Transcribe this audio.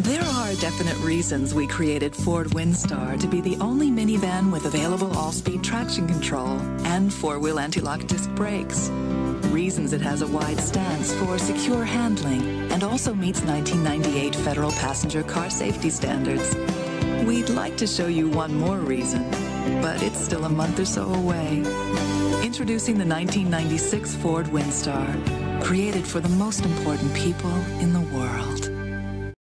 There are definite reasons we created Ford Windstar to be the only minivan with available all-speed traction control and four-wheel anti-lock disc brakes. Reasons it has a wide stance for secure handling and also meets 1998 federal passenger car safety standards. We'd like to show you one more reason, but it's still a month or so away. Introducing the 1996 Ford Windstar, created for the most important people in the world.